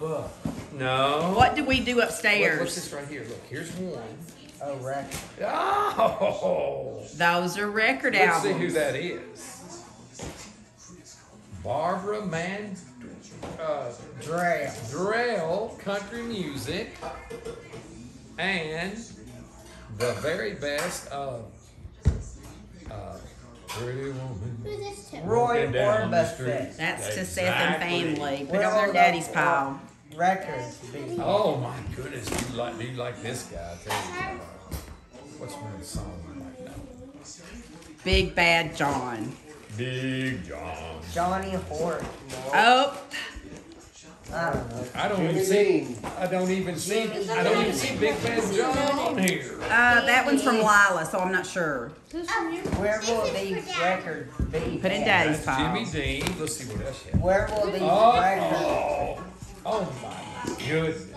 No. What do we do What- upstairs? what's this right here? Look, here's one. Oh, record. Oh, Those are record let's see who that is. Barbara Man, uh, Dre. Drell Country Music, and the very best of uh, Pretty Woman. Who's this to? Roy Walking down the Orbison. street. That's to Seth Exactly. and family. Put it on their daddy's the- pile. Records. be? Oh my goodness, do you like, do you like this guy? I tell you. What's one song you like now? Big Bad John. Big John. Johnny Hort. Oh, I don't know. I don't even see. I don't even see. I don't even see Big Bad John on here. uh, that one's from Lila, so I'm not sure. Where will these records be? Put in daddy's That's pile. Jimmy Dean. Let's see what else you have. Where will these records Oh, oh my goodness.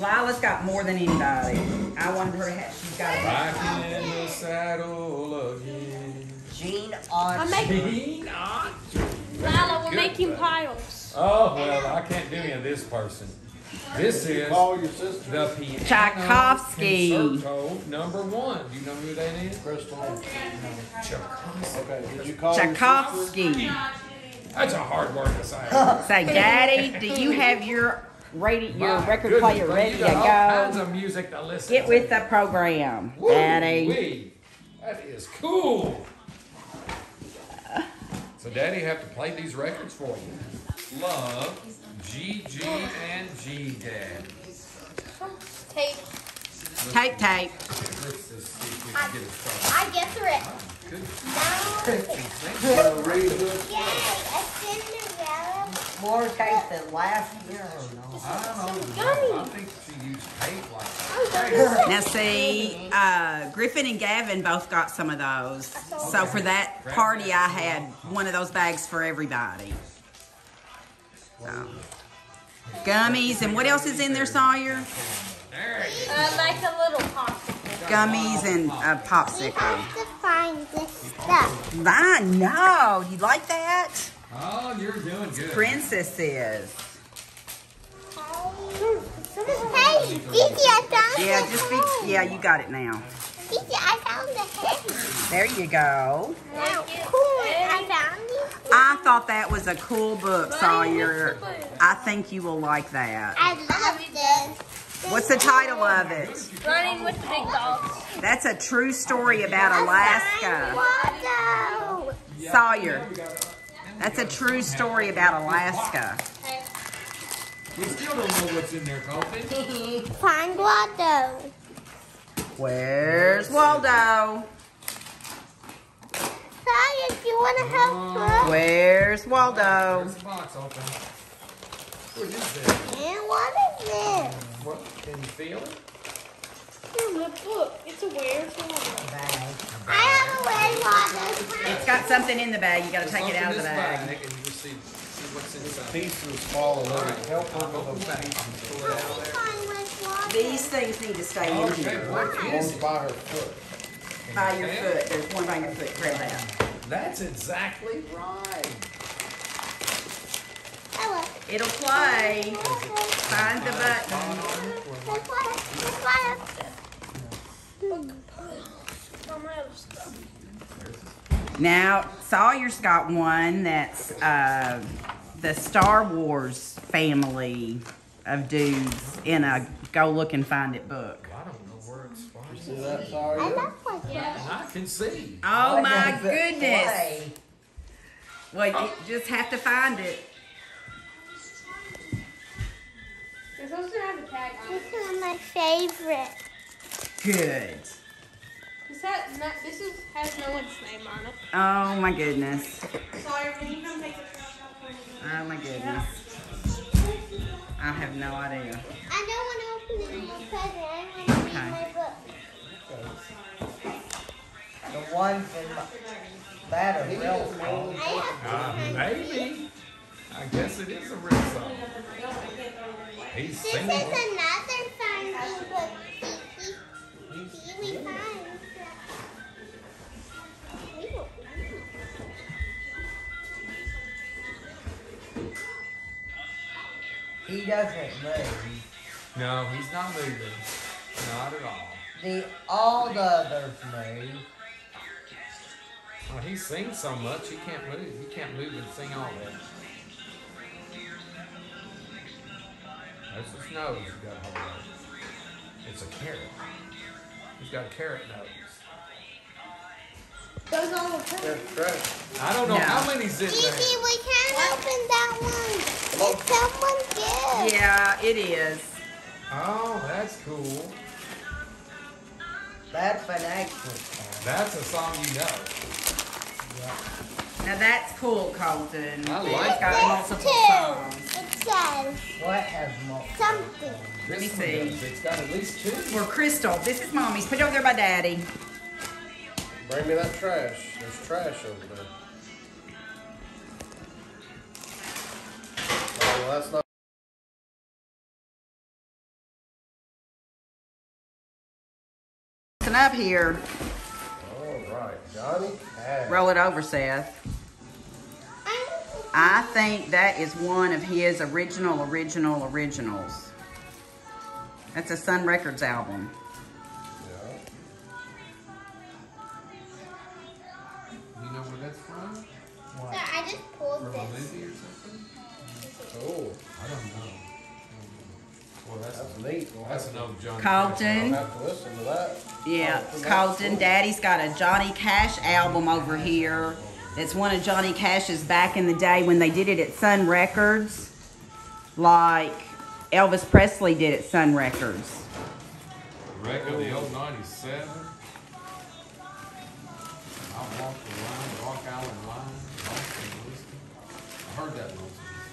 Lila's got more than anybody. I wanted her to have, she's got it. Back in the saddle again. Gene I'm Autry. making Dean Autry. Lila, we're Good making buddy. piles. Oh well, I can't do any of this person. This is Call your sister. the piano Tchaikovsky. concerto number one. Do you know who that is? Crystal. Tchaikovsky. Okay, did you call? Tchaikovsky. That's a hard word to say. Say, Daddy, do you have your radio, your My record goodness, player ready you to got all kinds go? of music to listen Get to. with the program, Woo, Daddy. wee. That is cool. So Daddy have to play these records for you. Love, GG and G Dad. Tape. Tape, tape. Let's just see if we can get it started. I guess we're it. Good. No. Read it. Yay, a Cinderella. More tape than last year or no? I don't know. Gummy. I think she used tape like Oh, that's Now see, uh, Griffin and Gavin both got some of those. So for that party, I had one of those bags for everybody. So. Gummies and what else is in there, Sawyer? Uh, like a little popsicle. Gummies and a We popsicle. have to find this stuff. I know. You like that? Oh, you're doing good. Princess is. Hey, Gigi, I found Yeah, the just be. head. Yeah, you got it now. Gigi, I found the head. There you go. Now, cool. I found these. I thought that was a cool book, Sawyer. I think you will like that. I love it. What's the title of it? Running with the big dogs. That's a true story about Alaska. Waldo. Sawyer. That's a true story about Alaska. We still don't know what's in there, Colton. Find Waldo. Where's Waldo? Sorry, if you want to help look. Where's Waldo? Where's the box open? What is this? And what is this? What, can you feel it? Look, it's a weird one. Bag. I have a weird Waldo. It's got something in the bag. You gotta take it out of the this bag. And you see, see what's inside. Pieces falling All over. right, Help her with the those bag. pieces. Pull it out of there. Find. These things need to stay in oh, Okay, here. what is One's it? by her foot. By your foot. There's one by your foot. Grab that. That's exactly right. It'll play. Find the button. Now, Sawyer's got one that's uh, the Star Wars family of dudes in a go look and find it book. I don't know where it's from. See that, I sorry? love what I can see. Oh What my goodness. play? Well, you just have to find it. You're supposed to have a tag on This is my favorite. Good. This, has, not, this is, has no one's name on it. Oh my goodness. Sorry, can you come take a screenshot for me? Oh my goodness. I have no idea. I don't want to open it in my present. I want to The ones in my, that are real cool. Uh, maybe. I guess it is a real song. He's This singing. is another finding book, Kiki. See, we find. He doesn't move. No, he's not moving. Not at all. The all the others move. Well, he sings so much he can't move. He can't move and sing all that. That's his nose you got hold of. It's a carrot. He's got a carrot nose. Those all the time. That's trash. I don't know No. how many's in Gigi, there. we can't open that one. Oh. It's someone's gift. Yeah, it is. Oh, that's cool. That's an extra song. That's a song you know. Now that's cool, Colton. I It's like got This multiple too. songs. It says What has more? something. Let me This see. does. It's got at least two. For Crystal, this is mommy's. Put it over there by daddy. Bring me that trash. There's trash over there. Oh, well, that's not. Listen up here. All right, Johnny Cash. Roll it over, Seth. I think that is one of his original, original, originals. That's a Sun Records album. Yeah. You know where that's from? So I just pulled From a this. movie or something? Oh, I don't know. Well, that's, that's neat. We'll that's an old Johnny. Colton. I'll have to listen to that. Yeah, Oh, it's from Colton. Daddy's got a Johnny Cash album over here. It's one of Johnny Cash's back in the day when they did it at Sun Records, like Elvis Presley did at Sun Records. Record the old 97. I'll walk the line, walk Allen line, walk and. I heard that most of